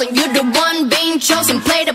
and you're the one being chosen. Play the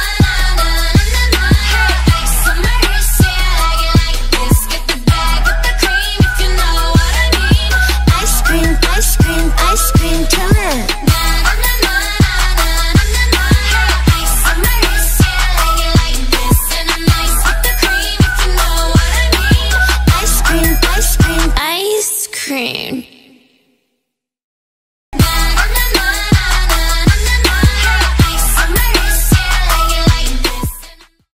cream.